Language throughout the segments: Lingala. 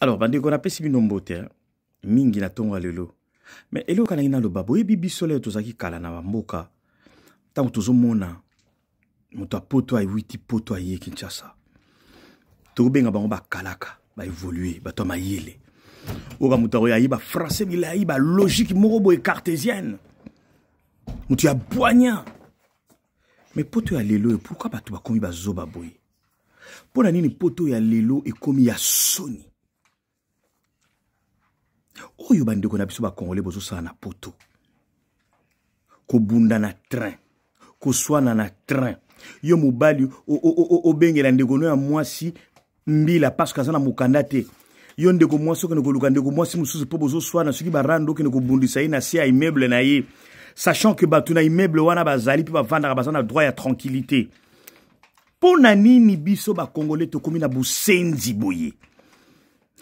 alors bandeko napesi bino mbote hein. mingi na ntongo ya lelo me eloko nalingi naloba boyebi biso lelo tozalaki kala na bamboka ntango tozomona moto ya poto awiti poto aye kinshasa tokobenga bango bakalaka baevolue bato ya mayele oyoka moto oyo ayi bafrançais milai balogike moko boye cartésienne moto ya bwanya me poto ya lelo oyo pourkui bato bakomi bazoba boye mpo na nini poto ya lelo ekomi ya soni oyo bandeko na biso bakongole bozosala na poto kobunda na train koswana na train yo mobali obengela ndeko no ya mwasi mbila parce que aza na mokanda te yo ndeko mwasi okende koluka ndeko mwasi mosusu mpo bozoswana soki barando okende kobundisa ye na se ya immeuble na ye sachant que bato na immeuble wana bazali mpe bavandaka baza na droit ya tranquillité mpo na nini biso bakongole tokomi na bosenzi boye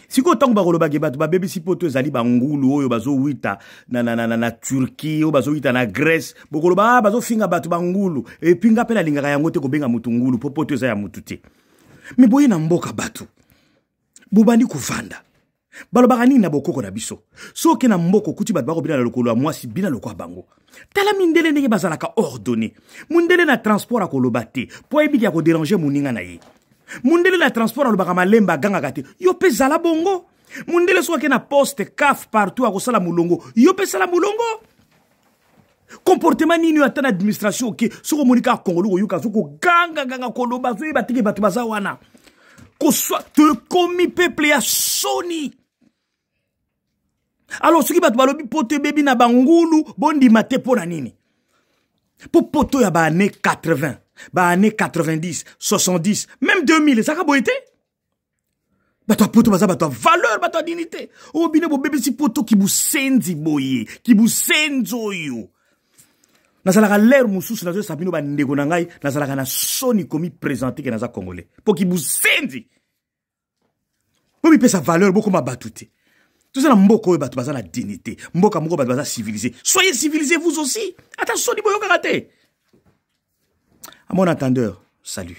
sikoyo ntango bakolobaki bato babebisi poto ezali bangulu oyo bazowita na, na, na, na, na turquie oyo bazowita na grèce bokoloba ah, bazofinga bato bangulu epi nga mpe nalingaka yango te kobenga motu ngulu mpo poto eza ya motu te me boye na mboka bato bobandi kovanda balobaka nini na bokoko na biso soki na mboka okuti bato bakobina na lokolo ya mwasi bina lokola bango tala mindele ndenge bazalaka ordonne mondele na transport akoloba te mpo ayebiki ya koderange moninga na ye mondele na transport alobaka malemba agangaka te yo mpe zala bongo mondele soki ake na poste caf partout akosala molongo yo mpe sala molongo comportement nini oyo ata na administration oke okay. soki omoni kaka kongolo koyoka azo kogangaganga koloba azoyeba teke bato baza wana koswa tokomi peuple ya soni alors soki bato balobi poto ebebi na bangulu bondima te mpo na nini mpo poto ya baannée 80 baannée 90 70 même 2000 ezaka boye te bato ya poto baza bato ya valeur bato ya dignité oyo oh, bino bobebisi poto kibusenzi boye kibusenzi oyo nazalaka lere mosusu nazoyesa bino bandeko na ngai nazalaka na soni komipresente ke naza congolais mpo kibusenzi bomipesa valeur bokoma bato te toza na mboka oyo bato baza na dignité mboka moko bato baza civilise soyez civilise vous aussi ata soni boyokaka te amon entendeur salut